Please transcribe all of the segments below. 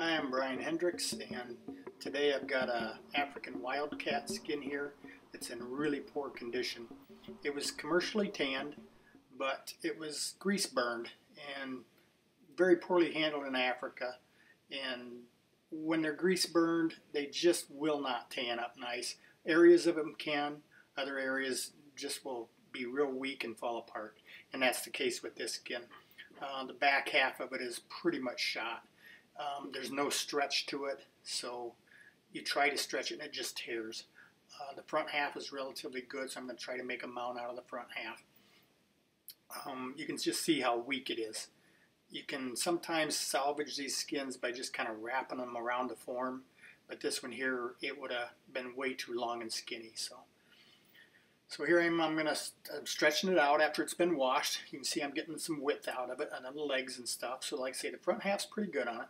Hi, I'm Brian Hendricks, and today I've got a African wildcat skin here that's in really poor condition. It was commercially tanned, but it was grease burned and very poorly handled in Africa. And when they're grease burned, they just will not tan up nice. Areas of them can, other areas just will be real weak and fall apart. And that's the case with this skin. Uh, the back half of it is pretty much shot. Um, there's no stretch to it, so you try to stretch it and it just tears. Uh, the front half is relatively good, so I'm going to try to make a mount out of the front half. Um, you can just see how weak it is. You can sometimes salvage these skins by just kind of wrapping them around the form, but this one here, it would have been way too long and skinny. So, so here I am, I'm gonna, I'm stretching it out after it's been washed. You can see I'm getting some width out of it and then the legs and stuff. So like I say, the front half's pretty good on it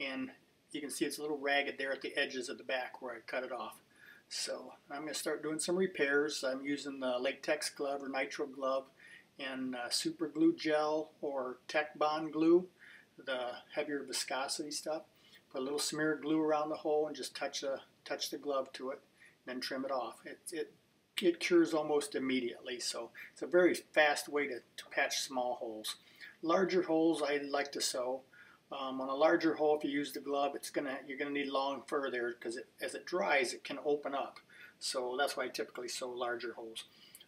and you can see it's a little ragged there at the edges of the back where I cut it off. So I'm going to start doing some repairs. I'm using the latex glove or nitrile glove and uh, super glue gel or Tech Bond glue, the heavier viscosity stuff. Put a little smear of glue around the hole and just touch, a, touch the glove to it and then trim it off. It, it, it cures almost immediately, so it's a very fast way to, to patch small holes. Larger holes I like to sew. Um, on a larger hole, if you use the glove, it's gonna you're gonna need long fur there because as it dries, it can open up. So that's why I typically sew larger holes.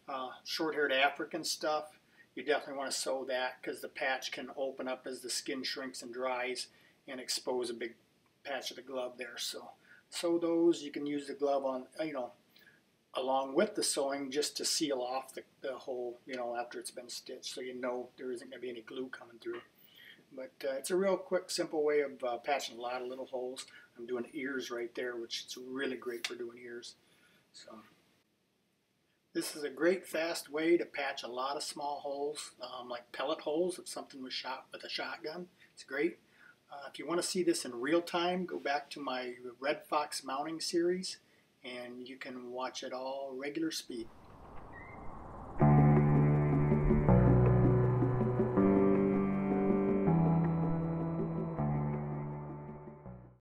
Uh, short-haired African stuff, you definitely want to sew that because the patch can open up as the skin shrinks and dries and expose a big patch of the glove there. So sew those. You can use the glove on, you know, along with the sewing just to seal off the, the hole, you know, after it's been stitched so you know there isn't going to be any glue coming through. But uh, it's a real quick, simple way of uh, patching a lot of little holes. I'm doing ears right there, which is really great for doing ears. So this is a great, fast way to patch a lot of small holes, um, like pellet holes if something was shot with a shotgun. It's great. Uh, if you want to see this in real time, go back to my Red Fox mounting series, and you can watch it all regular speed.